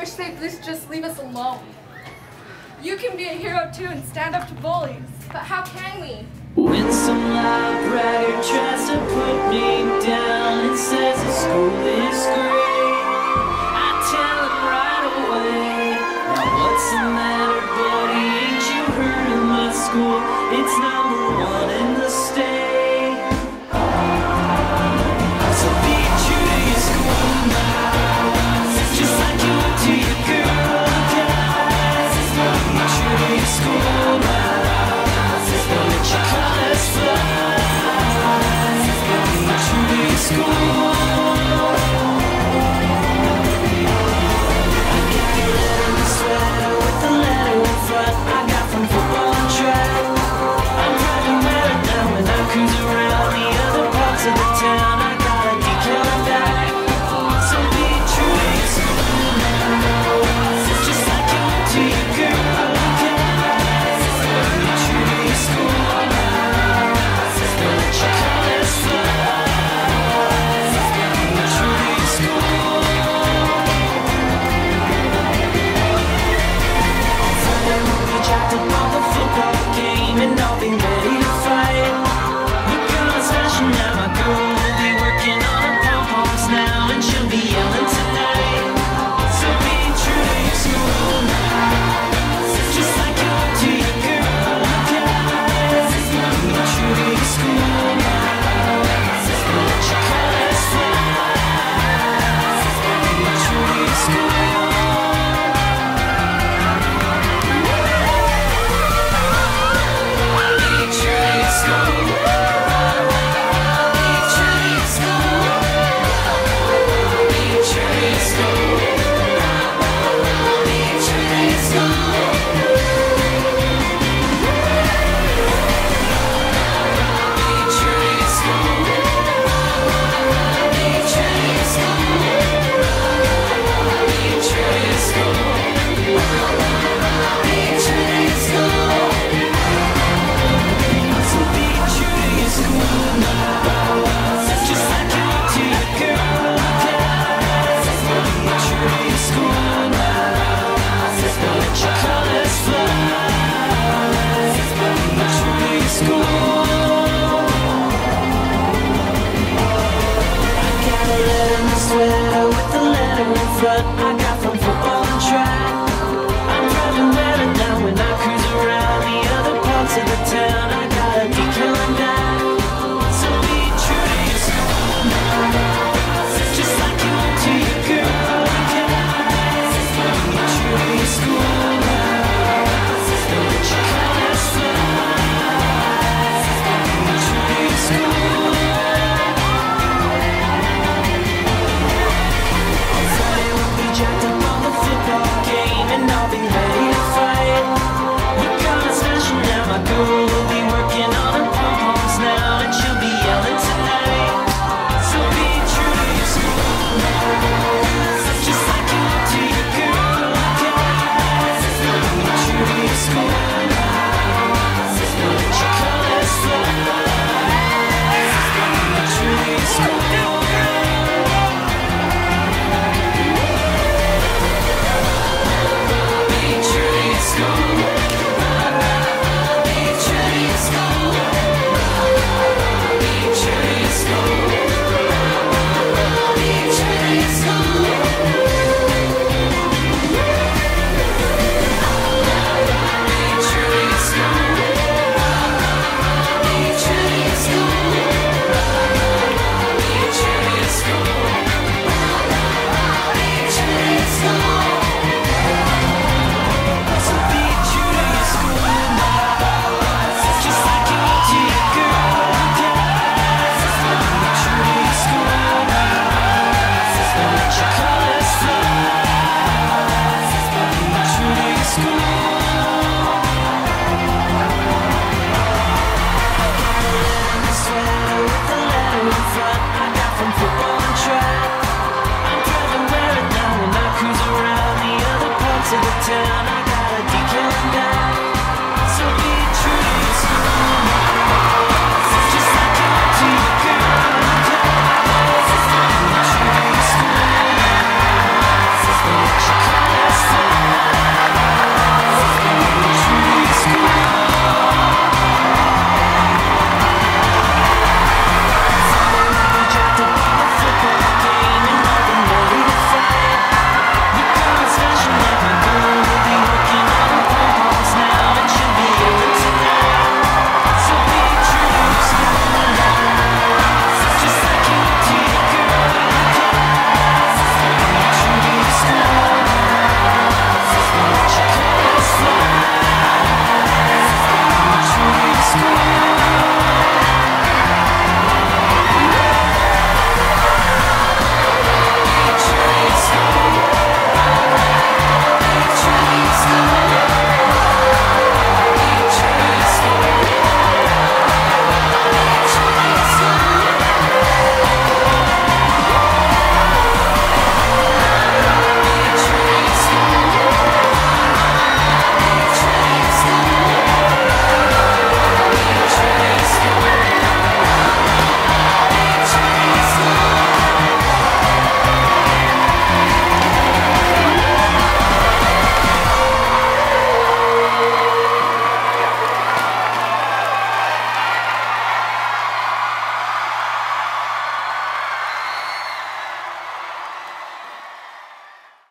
wish they'd at least just leave us alone. You can be a hero too and stand up to bullies, but how can we? When some loud writer tries to put me down and says it's school is school. sun.